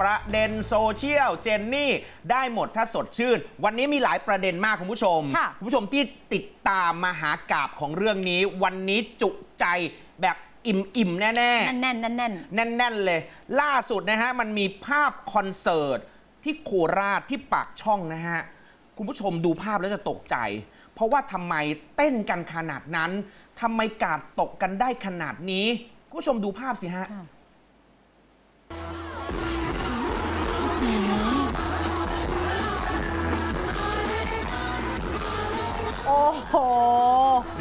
ประเด็นโซเชียลเจนนี่ได้หมดถ้าสดชื่น วันนี้มีหลายประเด็นมากคุณผู้ชมค่ะคุณผู้ชมที่ติดตามมาหากาบของเรื่องนี้ วันนี้จุใจแบบอิ่มๆแน่แน่นแน่นแน่นแน่นๆแน่นๆเลย ล่าสุดนะฮะ มันมีภาพคอนเสิร์ตที่โคราชที่ปากช่องนะฮะ คุณผู้ชมดูภาพแล้วจะตกใจ เพราะว่าทำไมเต้นกันขนาดนั้นทำไมกาดตกกันได้ขนาดนี้ คุณผู้ชมดูภาพสิฮะค่ะ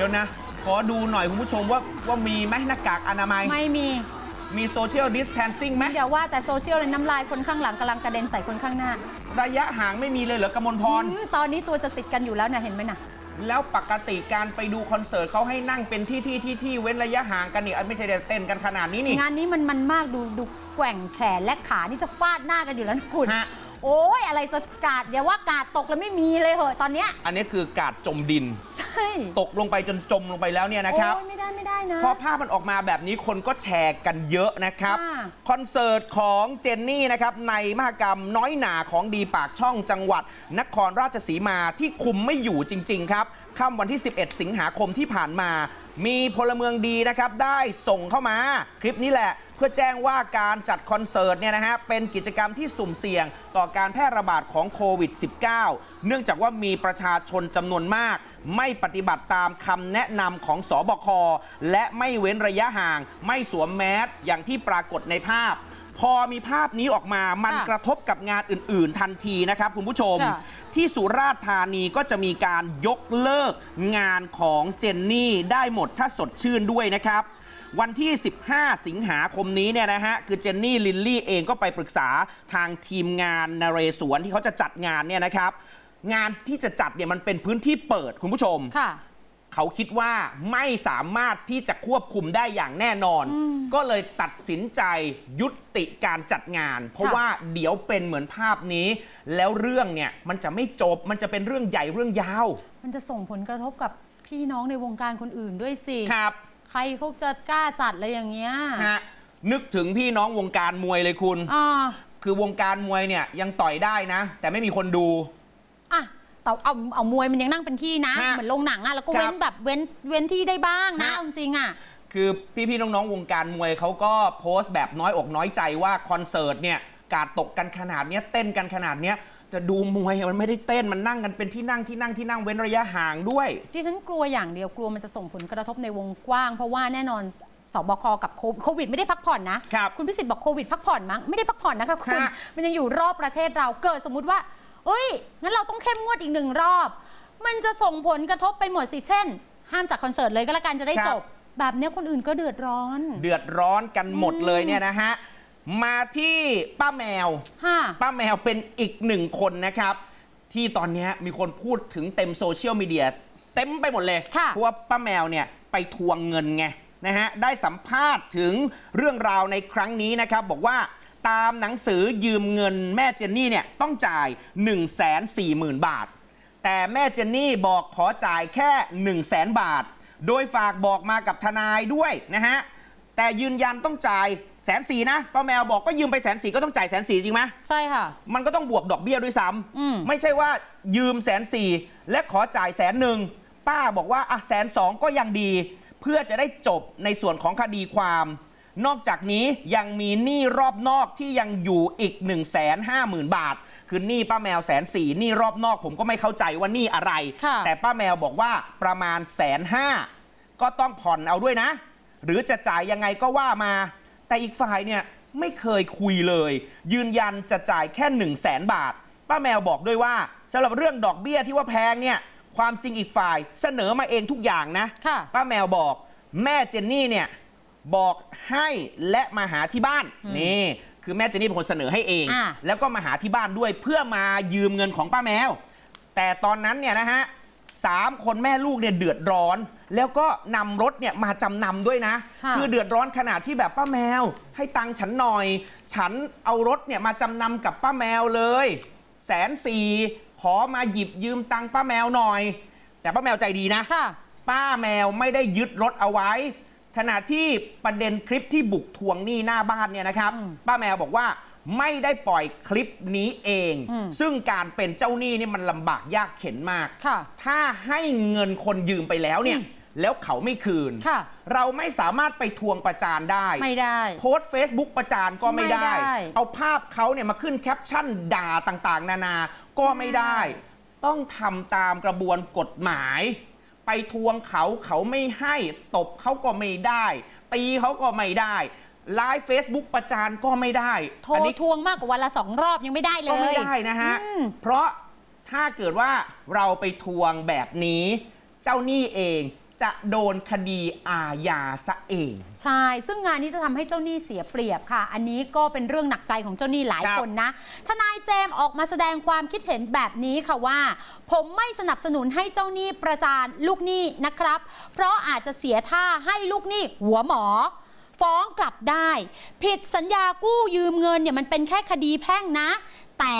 ดี๋ยวนะ ขอดูหน่อยคุณผู้ชมว่าว่ามีไหมหน้ากากอนามัย ไม่มีมีโซเชียลดิส a ทนซิ่งไหมเดี๋ยวว่าแต่โซเชียลเลยน้ำลายคนข้างหลังกำลังกระเด็นใส่คนข้างหน้า ระยะห่างไม่มีเลยเหรอกมลพรอืมตอนนี้ตัวจะติดกันอยู่แล้วเนี่ยเห็นไหมน่ะแล้วปกติการไปดูคอนเสิร์ตเขาให้นั่งเป็นที่ที่ที่ที่เว้นระยะห่างกันนี่อะไม่ใช่เต้นกันขนาดนี้นี่ งานนี้มันมันมากดูดูแกว่งแขนและขานี่จะฟาดหน้ากันอยู่แล้วนะคุณฮะ โอ้ยอะไรจะกาดอย่าว่ากาดตกแล้วไม่มีเลยเหอะตอนเนี้ยอันนี้คือกาดจมดิน ใช่ตกลงไปจนจมลงไปแล้วเนี่ยนะครับ โอ้ยไม่ได้ไม่ได้นะ พอภาพมันออกมาแบบนี้คนก็แชร์กันเยอะนะครับ ค่ะ คอนเสิร์ตของเจนนี่นะครับ ในมหกรรมน้อยหนาของดีปากช่องจังหวัด นครราชสีมาที่คุมไม่อยู่จริง ๆ ครับ ค่ำวันที่ 11 สิงหาคมที่ผ่านมา มีพลเมืองดีนะครับได้ส่งเข้ามาคลิปนี้แหละเพื่อแจ้งว่าการจัดคอนเสิร์ตเนี่ยนะฮะเป็นกิจกรรมที่สุ่มเสี่ยงต่อการแพร่ระบาดของโควิด -19 เนื่องจากว่ามีประชาชนจำนวนมาก ไม่ปฏิบัติตามคำแนะนำของสอบคและไม่เว้นระยะห่าง ไม่สวมแมสอย่างที่ปรากฏในภาพ พอมีภาพนี้ออกมามันค่ะกระทบกับงานอื่น ๆ ทันทีนะครับคุณผู้ชมค่ะที่สุราษฎร์ธานีก็จะมีการยกเลิกงานของเจนนี่ได้หมดถ้าสดชื่นด้วยนะครับวันที่ 15 สิงหาคมนี้เนี่ยนะฮะ คือเจนนี่ลินลี่เองก็ไปปรึกษาทางทีมงานนเรศวรที่เขาจะจัดงานเนี่ยนะครับ งานที่จะจัดเนี่ยมันเป็นพื้นที่เปิดคุณผู้ชมค่ะ เขาคิดว่าไม่สามารถที่จะควบคุมได้อย่างแน่นอน ก็เลยตัดสินใจยุติการจัดงาน เพราะค่ะว่าเดี๋ยวเป็นเหมือนภาพนี้ แล้วเรื่องเนี่ยมันจะไม่จบมันจะเป็นเรื่องใหญ่เรื่องยาว มันจะส่งผลกระทบกับพี่น้องในวงการคนอื่นด้วยสิครับ ใครเขาจะกล้าจัดอะไรอย่างเงี้ยฮะนึกถึงพี่น้องวงการมวยเลยคุณอ่าคือวงการมวยเนี่ยยังต่อยได้นะ แต่ไม่มีคนดูอะ แต่เอาเอามวยมันยังนั่งเป็นที่นะ ฮะเหมือนโรงหนังอะแล้วก็ครับเว้นแบบเว้นเว้นที่ได้บ้างนะฮะเอาจริงๆอะ คือพี่ๆน้องๆวงการมวยเขาก็โพสต์แบบน้อยอกน้อยใจว่าคอนเสิร์ตเนี่ยกาดตกกันขนาดเนี้ยเต้นกันขนาดเนี้ยจะดูมวยมันไม่ได้เต้นมันนั่งกันเป็นที่นั่งที่นั่งที่นั่งเว้นระยะห่างด้วย ที่ฉันกลัวอย่างเดียวกลัวมันจะส่งผลกระทบในวงกว้าง เพราะว่าแน่นอนสบคกับโควิดโควิดไม่ได้พักผ่อนนะครับณพิสิทธิ์บอกโควิดพักผ่อนมั้งไม่ได้พักผ่อนนะคะคุณฮะ มันยังอยู่รอบประเทศเราเกิดสมมุติว่า เอ้ย งั้นเราต้องเข้มงวดอีกหนึ่งรอบ มันจะส่งผลกระทบไปหมดสิ เช่น ห้ามจัดคอนเสิร์ตเลยก็แล้วกันจะได้จบ แบบเนี้ยคนอื่นก็เดือดร้อน เดือดร้อนกันหมดเลยเนี่ยนะฮะ มาที่ป้าแมวค่ะป้าแมวเป็นอีกหนึ่งคนนะครับ ที่ตอนนี้มีคนพูดถึงเต็มโซเชียลมีเดียเต็มไปหมดเลยค่ะเพราะว่าป้าแมวเนี่ยไปทวงเงินไงนะฮะ ได้สัมภาษณ์ถึงเรื่องราวในครั้งนี้นะครับ บอกว่า ตามหนังสือยืมเงินแม่เจนนี่เนี่ยต้องจ่าย 1 4 0 0 0 0 บาท แต่แม่เจนนี่บอกขอจ่ายแค่ 1 0 0 0 0 0 บาท โดยฝากบอกมากับทนายด้วยนะฮะ แต่ยืนยันต้องจ่ายแสนสี่นะป้าแมวบอกก็ยืมไปแสนสี่ก็ต้องจ่ายแสนสี่จริงไหมใช่ค่ะ มันก็ต้องบวกดอกเบี้ยด้วยซ้อืมำไม่ใช่ว่ายืมแสนสี่และขอจ่ายแสนหนึ่งป้าบอกว่าอะแสนสองก็ยังดี เพื่อจะได้จบในส่วนของคดีความ นอกจากนี้ยังมีหนี้รอบนอกที่ยังอยู่อีก 1 5 0 0 0 0 บาท คือหนี้ป้าแมวแสนสี่หนี้รอบนอกผมก็ไม่เข้าใจว่าหนี้อะไรค่ะแต่ป้าแมวบอกว่าประมาณแสนห้าก็ต้องผ่อนเอาด้วยนะ หรือจะจ่ายยังไงก็ว่ามา แต่อีกฝ่ายเนี่ยไม่เคยคุยเลย ยืนยันจะจ่ายแค่1 0 0 0 0แสนบาท ป้าแมวบอกด้วยว่าสำหรับเรื่องดอกเบี้ยที่ว่าแพงเนี่ยความจริงอีกฝ่ายเสนอมาเองทุกอย่างนะค่ะป้าแมวบอกแม่เจนนี่เนี่ย บอกให้และมาหาที่บ้านอืมนี่คือแม่เจนนี่เป็นคนเสนอให้เองอะแล้วก็มาหาที่บ้านด้วยเพื่อมายืมเงินของป้าแมว แต่ตอนนั้นเนี่ยนะฮะสามคนแม่ลูกเนี่ยเดือดร้อน แล้วก็นำรถเนี่ยมาจำนำด้วยนะค่ะอเดือดร้อนขนาดที่แบบป้าแมว ให้ตังค์ฉันหน่อย ฉันเอารถเนี่ยมาจำนำกับป้าแมวเลยแสนสี่ขอมาหยิบยืมตังค์ป้าแมวหน่อย แต่ป้าแมวใจดีนะค่ะป้าแมวไม่ได้ยึดรถเอาไว้ ขณะที่ประเด็นคลิปที่บุกทวงหนี้หน้าบ้านเนี่ยนะครับอืมป้าแมวบอกว่าไม่ได้ปล่อยคลิปนี้เองอืมซึ่งการเป็นเจ้าหนี้นี่มันลำบากยากเข็นมากค่ะถ้าให้เงินคนยืมไปแล้วเนี่ยอืมแล้วเขาไม่คืนค่ะเราไม่สามารถไปทวงประจานได้ ไม่ได้ โพสต์ Facebook ประจานก็ไม่ได้ไม่ได้ เอาภาพเขาเนี่ยมาขึ้นแคปชั่นด่าต่างๆ นานา ก็ไม่ได้ ต้องทำตามกระบวนกฎหมาย ไปทวงเขาเขาไม่ให้ตบเขาก็ไม่ได้ ตีเขาก็ไม่ได้ไลฟ์เฟซบุ๊กประจานก็ไม่ได้โทรอันนี้ทวงมากกว่าวันละสองรอบยังไม่ได้เลยก็ไม่ได้นะฮะอืมเพราะถ้าเกิดว่าเราไปทวงแบบนี้ เจ้าหนี้เอง จะโดนคดีอาญาซะเอง ใช่ ซึ่งงานนี้จะทำให้เจ้าหนี้เสียเปรียบค่ะ อันนี้ก็เป็นเรื่องหนักใจของเจ้าหนี้หลายคคนนะ ทนายเจมออกมาแสดงความคิดเห็นแบบนี้ค่ะว่า ผมไม่สนับสนุนให้เจ้าหนี้ประจานลูกหนี้นะครับ เพราะอาจจะเสียท่าให้ลูกหนี้หัวหมอฟ้องกลับได้ ผิดสัญญากู้ยืมเงินเนี่ยมันเป็นแค่คดีแพ่งนะ แต่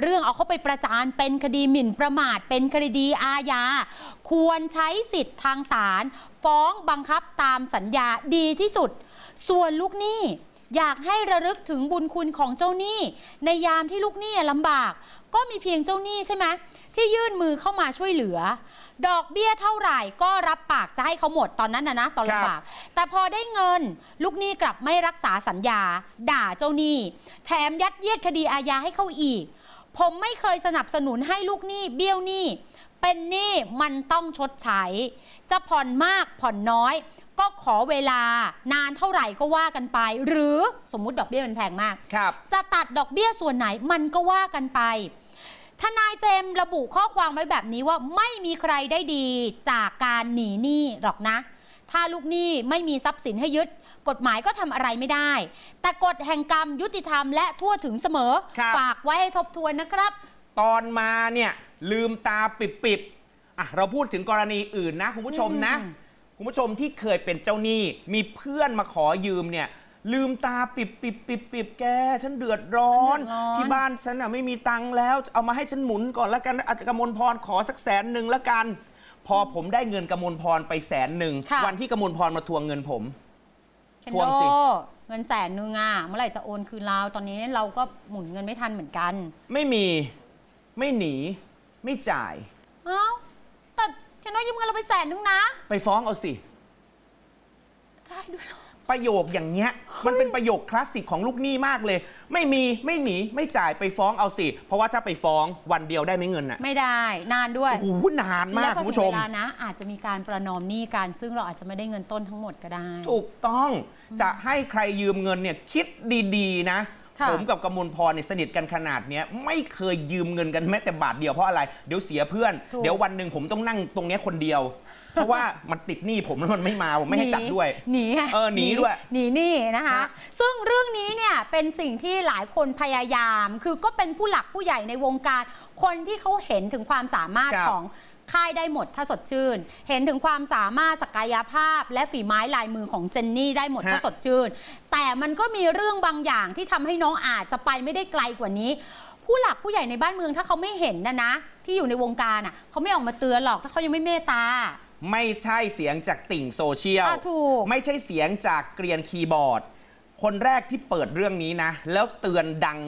เรื่องเอาเข้าไปประจานเป็นคดีหมิ่นประมาท เป็นคดีอาญาควรใช้สิทธิ์ทางศาลฟ้องบังคับตามสัญญาดีที่สุด ส่วนลูกหนี้ อยากให้ระลึกถึงบุญคุณของเจ้าหนี้ ในยามที่ลูกหนี้ลำบาก ก็มีเพียงเจ้าหนี้ใช่ไหมที่ยื่นมือเข้ามาช่วยเหลือ ดอกเบี้ยเท่าไหร่ก็รับปากจะให้เขาหมดตอนนั้นนะนะตอนครับลำบาก แต่พอได้เงิน ลูกหนี้กลับไม่รักษาสัญญา ด่าเจ้าหนี้ แถมยัดเยียดคดีอาญาให้เขาอีก ผมไม่เคยสนับสนุนให้ลูกหนี้เบี้ยวหนี้เป็นหนี้มันต้องชดใช้ จะผ่อนมากผ่อนน้อย ก็ขอเวลานานเท่าไหร่ก็ว่ากันไป หรือสมมุติดอกเบี้ยมันแพงมากครับจะตัดดอกเบี้ยส่วนไหนมันก็ว่ากันไปทนายเจมส์ระบุข้อความไว้แบบนี้ว่าไม่มีใครได้ดีจากการหนีหนี้หรอกนะ ถ้าลูกหนี้ไม่มีทรัพย์สินให้ยึด กฎหมายก็ทำอะไรไม่ได้ แต่กฎแห่งกรรมยุติธรรมและทั่วถึงเสมอครับฝากไว้ให้ทบทวนนะครับ ตอนมาเนี่ยลืมตาปิบๆอะเราพูดถึงกรณีอื่นนะคุณผู้ชมนะอืม คุณผู้ชมที่เคยเป็นเจ้าหนี้มีเพื่อนมาขอยืมเนี่ยลืมตาปิบปิบปิบปิบแก ฉันเดือดร้อนเดือดร้อน ที่บ้านฉันอะไม่มีตังค์แล้ว เอามาให้ฉันหมุนก่อนแล้วกันอาจจะกมลพรขอสักแสนหนึ่งแล้วกัน พอผมได้เงินกมลพรไปแสนหนึ่งค่ะวันที่กมลพรมาทวงเงินผมเคนทวโดงสิเงินแสนนึงอะเมื่อไหร่จะโอนคืนเราตอนนี้เราก็หมุนเงินไม่ทันเหมือนกัน ไม่มีไม่หนี ไม่จ่ายเอ้าแต่ เคนโดยืมเงินเราไปแสนนึงนะ ไปฟ้องเอาสิ ได้ด้วยเหรอ ประโยคอย่างเงี้ย มันเป็นประโยคคลาสสิกของลูกหนี้มากเลย ไม่มีไม่หนีไม่จ่ายไปฟ้องเอาสิ เพราะว่าถ้าไปฟ้องวันเดียวได้ไหมเงินอะ ไม่ได้นานด้วย โอ้โหนานมาแล้กวพอคุณถึผู้ชงมเวลานะ อาจจะมีการประนอมหนี้กันซึ่งเราอาจจะไม่ได้เงินต้นทั้งหมดก็ได้ ถูกต้องจะให้ใครยืมเงินเนี่ยคิดดีๆนะค่ะ ผมกับกมลพรเนี่ยสนิทกันขนาดเนี้ยไม่เคยยืมเงินกันแม้แต่บาทเดียวเพราะอะไรเดี๋ยวเสียเพื่อนถูกเดี๋ยววันหนึ่งผมต้องนั่งตรงเนี้ยคนเดียว เพราะว่ามันติดหนี้ผมแล้วมันไม่มาผมไม่ให้จัดด้วยหนีไงเออหนีด้วยหนีหนี่นะคะฮะซึ่งเรื่องนี้เนี่ยเป็นสิ่งที่หลายคนพยายาม คือก็เป็นผู้หลักผู้ใหญ่ในวงการคนที่เขาเห็นถึงความสามารถครับของ ค่ายได้หมดถ้าสดชื่น เห็นถึงความสามารถศักยภาพ และฝีไม้ลายมือของเจนนี่ได้หมดฮะถ้าสดชื่น แต่มันก็มีเรื่องบางอย่างที่ทำให้น้องอาจจะไปไม่ได้ไกลกว่านี้ ผู้หลักผู้ใหญ่ในบ้านเมืองถ้าเขาไม่เห็นนะนะ ที่อยู่ในวงการอะเขาไม่ออกมาเตือนหรอกถ้าเขายังไม่เมตตาไม่ใช่เสียงจากติ่งโซเชียลอะถูกไม่ใช่เสียงจากเกรียนคีย์บอร์ด คนแรกที่เปิดเรื่องนี้นะ แล้วเตือนดัง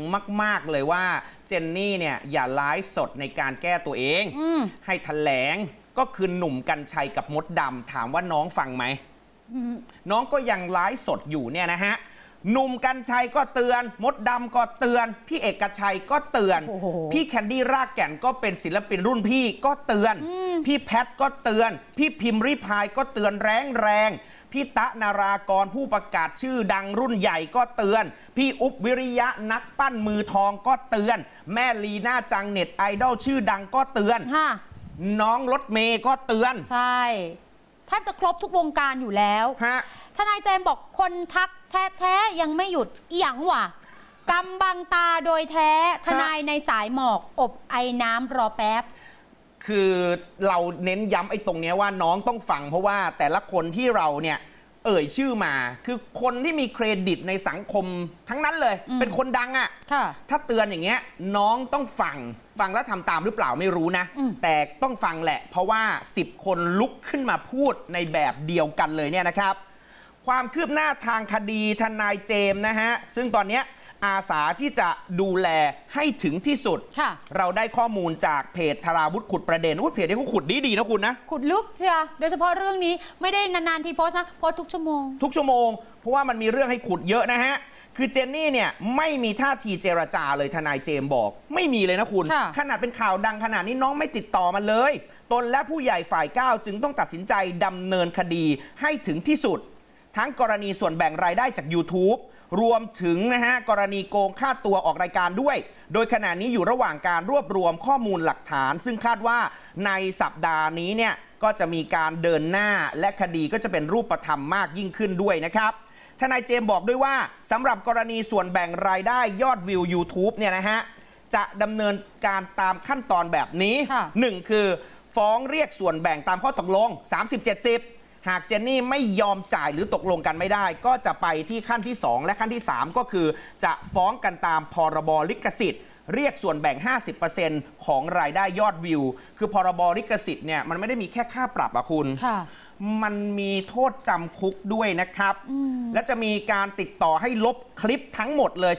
มาก ๆ เลยว่าเจนนี่เนี่ยอย่าไลฟ์สดในการแก้ตัวเองอืมให้แถลงก็คือหนุ่มกัญชัยกับมดดำถามว่าน้องฟังไหมอืมน้องก็ยังไลฟ์สดอยู่เนี่ยนะฮะ หนุ่มกัญชัยก็เตือน มดดำก็เตือน พี่เอกชัยก็เตือนโอ้โหพี่แคนดี้รากแก่นก็เป็นศิลปินรุ่นพี่ก็เตือน พี่แพทก็เตือน พี่พิมพ์ริพายก็เตือนแรงแรงๆพี่ตะนารากรผู้ประกาศชื่อดังรุ่นใหญ่ก็เตือน พี่อุ๊บวิริยะนักปั้นมือทองก็เตือน แม่ลีน่าจังเน็ตไอดอลชื่อดังก็เตือนค่ะน้องรถเมย์ก็เตือน ใช่ แทบจะครบทุกวงการอยู่แล้วฮะทนายแจมบอกคนทักแท้ๆยังไม่หยุดเอียงว่ะกำบังตาโดยแท้ทนายในสายหมอกอบไอน้ำรอแป๊บคือเราเน้นย้ำไอ้ตรงเนี้ยว่าน้องต้องฟังเพราะว่าแต่ละคนที่เราเนี่ย เอ่ยชื่อมา คือคนที่มีเครดิตในสังคมทั้งนั้นเลยอืมเป็นคนดังอะ่ะค่ะ ถ้าเตือนอย่างเงี้ยน้องต้องฟัง ฟังแล้วทำตามหรือเปล่าไม่รู้นะอืมแต่ต้องฟังแหละ เพราะว่า 10 คนลุกขึ้นมาพูดในแบบเดียวกันเลยเนี่ยนะครับ ความคืบหน้าทางคดีทนายเจมส์นะฮะ ซึ่งตอนเนี้ย อาสาที่จะดูแลให้ถึงที่สุดค่ะเราได้ข้อมูลจากเพจธาราวุฒิขุดประเด็นอุ้ยเพจนี้เขาขุดดีดีๆนะคุณนะ ขุดลึกเชียโดยเฉพาะเรื่องนี้ไม่ได้นานๆทีโพสต์นะโพสต์ทุกชั่วโมง ทุกชั่วโมง เพราะว่ามันมีเรื่องให้ขุดเยอะนะฮะคือเจนนี่เนี่ยไม่มีท่าทีเจรจาเลยทนายเจมส์บอก ไม่มีเลยนะคุณค่ะขนาดเป็นข่าวดังขนาดนี้น้องไม่ติดต่อมาเลย ตนและผู้ใหญ่ฝ่ายก้าวจึงต้องตัดสินใจดำเนินคดีให้ถึงที่สุด ทั้งกรณีส่วนแบ่งรายได้จาก YouTube รวมถึงนะฮะกรณีโกงค่าตัวออกรายการด้วย โดยขณะนี้อยู่ระหว่างการรวบรวมข้อมูลหลักฐาน ซึ่งคาดว่าในสัปดาห์นี้เนี่ยก็จะมีการเดินหน้าและคดีก็จะเป็นรูปธรรมมากยิ่งขึ้นด้วยนะครับทนายเจมส์บอกด้วยว่าสำหรับกรณีส่วนแบ่งรายได้ยอดวิว YouTube เนี่ยนะฮะจะดำเนินการตามขั้นตอนแบบนี้ค่ะ1คือฟ้องเรียกส่วนแบ่งตามข้อตกลง 30-70 หากเจนนี่ไม่ยอมจ่ายหรือตกลงกันไม่ได้ ก็จะไปที่ขั้นที่ 2 และขั้นที่ 3 ก็คือจะฟ้องกันตามพรบลิขสิทธิ์เรียกส่วนแบ่ง 50%ของรายได้ยอดวิว คือพรบลิขสิทธิ์เนี่ยมันไม่ได้มีแค่ค่าปรับอะคุณค่ะมันมีโทษจำคุกด้วยนะครับ และจะมีการติดต่อให้ลบคลิปทั้งหมดเลย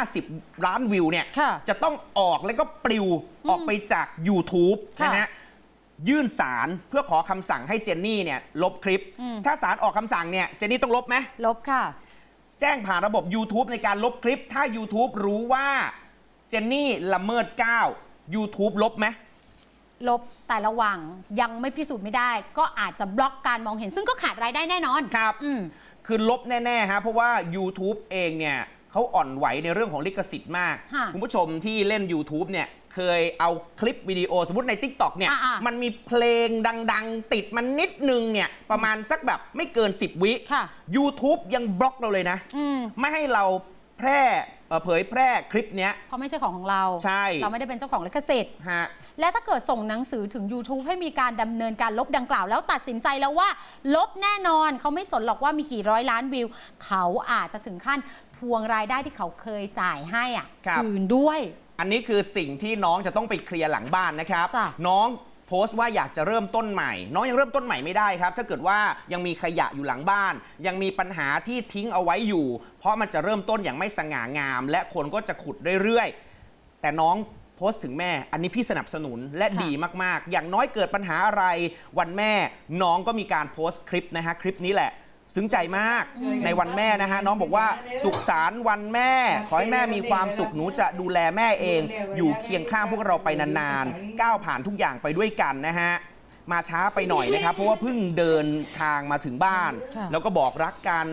350 ล้านวิวเนี่ยค่ะจะต้องออกแล้วก็ปลิวออกไปจาก YouTube ค่ะนะฮะ ยื่นสารเพื่อขอคำสั่งให้เจนนี่เนี่ยลบคลิปอืมถ้าสารออกคำสั่งเนี่ยเจนนี่ต้องลบไหมลบค่ะ แจ้งผ่านระบบ YouTube ในการลบคลิป ถ้า YouTube รู้ว่าเจนนี่ละเมิดก้าว YouTube ลบไหมลบแต่ระหว่างยังไม่พิสูจน์ไม่ได้ ก็อาจจะบล็อกการมองเห็น ซึ่งก็ขาดรายได้แน่นอนครับอืมคือลบแน่ๆฮะเพราะว่า YouTube เองเนี่ยเขาอ่อนไหวในเรื่องของลิขสิทธิ์มากค่ะคุณผู้ชมที่เล่น YouTube เนี่ย เคยเอาคลิปวิดีโอสมมติใน TikTok เนี่ยอ่าๆมันมีเพลงดัง ๆ ติดมันนิดนึงเนี่ย ประมาณสักแบบไม่เกิน 10 วิค่ะ YouTube ยังบล็อกเราเลยนะอืมไม่ให้เราแพร่เอ่อเผยแพร่คลิปเนี้ยเพราะไม่ใช่ของของเรา ใช่ เราไม่ได้เป็นเจ้าของลิขสิทธิ์ฮะและถ้าเกิดส่งหนังสือถึง YouTube ให้มีการดำเนินการลบดังกล่าว แล้วตัดสินใจแล้วว่า ลบแน่นอนเขาไม่สนหรอกว่ามีกี่ร้อยล้านวิว เขาอาจจะถึงขั้นทวงรายได้ที่เขาเคยจ่ายให้อะครับคืนด้วย อันนี้คือสิ่งที่น้องจะต้องไปเคลียร์หลังบ้านนะครับจ้ะน้องโพสต์ว่าอยากจะเริ่มต้นใหม่ น้องยังเริ่มต้นใหม่ไม่ได้ครับ ถ้าเกิดว่ายังมีขยะอยู่หลังบ้าน ยังมีปัญหาที่ทิ้งเอาไว้อยู่ เพราะมันจะเริ่มต้นอย่างไม่สง่างาม และคนก็จะขุดเรื่อยๆ แต่น้องโพสต์ถึงแม่ อันนี้พี่สนับสนุนและค่ะดีมากๆ อย่างน้อยเกิดปัญหาอะไร วันแม่น้องก็มีการโพสต์คลิปนะฮะคลิปนี้แหละ ซึ้งใจมากในวันแม่นะฮะน้องบอกว่าสุขสันต์วันแม่ ขอให้แม่มีความสุขหนูจะดูแลแม่เอง อยู่เคียงข้างพวกเราไปนานๆก้าวผ่านทุกอย่างไปด้วยกันนะฮะมาช้าไปหน่อยนะครับ เพราะว่าเพิ่งเดินทางมาถึงบ้านค่ะแล้วก็บอกรักกัน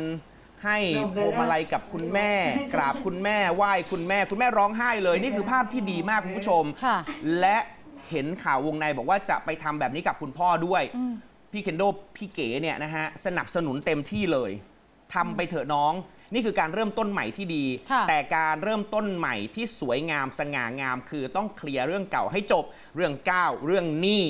ให้พวงมาลัยกับคุณแม่ กราบคุณแม่ไหว้คุณแม่ คุณแม่ร้องไห้เลย นี่คือภาพที่ดีมากคุณผู้ชมค่ะและเห็นข่าววงในบอกว่าจะไปทำแบบนี้กับคุณพ่อด้วยอืม พี่เคนโดพี่เก๋เนี่ยนะฮะสนับสนุนเต็มที่เลยทำไปเถอะน้อง นี่คือการเริ่มต้นใหม่ที่ดีค่ะแต่การเริ่มต้นใหม่ที่สวยงามสง่างาม คือต้องเคลียร์เรื่องเก่าให้จบ เรื่องก้าวเรื่องหนี้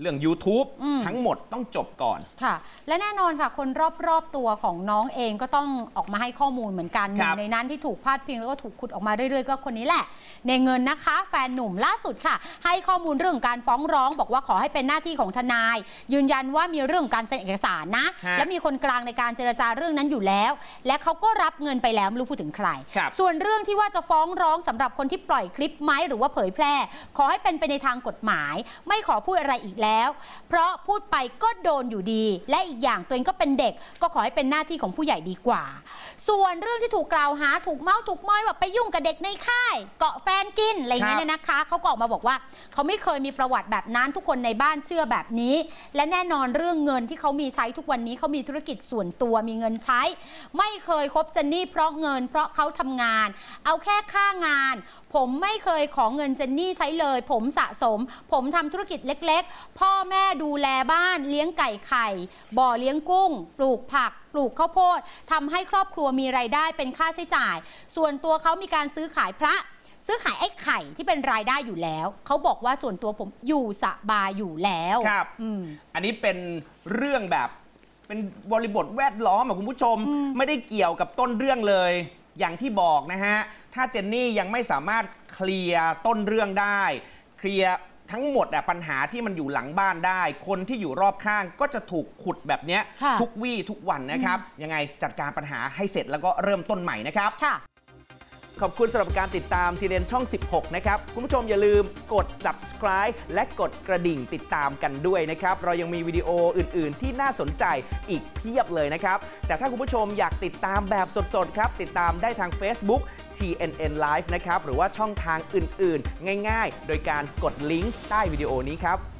เรื่อง YouTube อืมทั้งหมดต้องจบก่อนค่ะ และแน่นอนค่ะ คนรอบๆตัวของน้องเองก็ต้องออกมาให้ข้อมูลเหมือนกันหคนึ่รังบในนั้นที่ถูกพาดพิงแล้วก็ถูกขุดออกมาเรื่อยๆ ก็คนนี้แหละ ในเงินนะคะ แฟนหนุ่มล่าสุดค่ะ ให้ข้อมูลเรื่องการฟ้องร้อง บอกว่าขอให้เป็นหน้าที่ของทนาย ยืนยันว่ามีเรื่องการเซ็นเอกสารนะฮะและมีคนกลางในการเจรจาเรื่องนั้นอยู่แล้ว และเขาก็รับเงินไปแล้วไม่รู้พูดถึงใครครับส่วนเรื่องที่ว่าจะฟ้องร้องสำหรับคนที่ปล่อยคลิปไหมหรือว่าเผยแพร่ ขอให้เป็นไปในทางกฎหมาย ไม่ขอพูดอะไรอีกแล้วเพราะพูดไปก็โดนอยู่ดี และอีกอย่างตัวเองก็เป็นเด็ก ก็ขอให้เป็นหน้าที่ของผู้ใหญ่ดีกว่า ส่วนเรื่องที่ถูกกล่าวหาถูกเมาส์ถูกม้อยว่าไปยุ่งกับเด็กในค่าย เกาะแฟนกินอะไรอย่างเงี้ยเนี่ยนะคะเขาก็ออกมาบอกว่า เขาไม่เคยมีประวัติแบบนั้นทุกคนในบ้านเชื่อแบบนี้ และแน่นอนเรื่องเงินที่เขามีใช้ทุกวันนี้เขามีธุรกิจส่วนตัวมีเงินใช้ ไม่เคยคบเจนนี่เพราะเงิน เพราะเขาทำงาน เอาแค่ค่างาน ผมไม่เคยขอเงินเจนนี่ใช้เลย ผมสะสม ผมทำธุรกิจเล็ก ๆพ่อแม่ดูแลบ้านเลี้ยงไก่ไข่ บ่อเลี้ยงกุ้ง ปลูกผัก ปลูกข้าวโพดทำให้ครอบครัวมีไรายได้เป็นค่าใช้จ่าย ส่วนตัวเขามีการซื้อขายพระ ซื้อขายไอ้ไข่ที่เป็นรายได้อยู่แล้ว เขาบอกว่าส่วนตัวผมอยู่สบายอยู่แล้วครับอืมอันนี้เป็นเรื่องแบบเป็นบริบทแวดล้อมอะคุณผู้ชมไม่ได้เกี่ยวกับต้นเรื่องเลย อย่างที่บอกนะฮะ ถ้าเจนนี่ยังไม่สามารถเคลียร์ต้นเรื่องได้ เคลียร์ ทั้งหมดอะปัญหาที่มันอยู่หลังบ้านได้ คนที่อยู่รอบข้างก็จะถูกขุดแบบเนี้ยค่ะทุกวี่ทุกวันนะครับ ยังไงจัดการปัญหาให้เสร็จแล้วก็เริ่มต้นใหม่นะครับค่ะขอบคุณสำหรับการติดตามทีเดนช่อง 16 นะครับ คุณผู้ชมอย่าลืมกด subscribe และกดกระดิ่งติดตามกันด้วยนะครับ เรายังมีวิดีโออื่น ๆ ที่น่าสนใจอีกเพียบเลยนะครับ แต่ถ้าคุณผู้ชมอยากติดตามแบบสด ๆ ครับ ติดตามได้ทาง Facebook TNN Live นะครับ หรือว่าช่องทางอื่นๆ ง่ายๆ โดยการกดลิงก์ใต้วิดีโอนี้ครับ